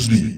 sim.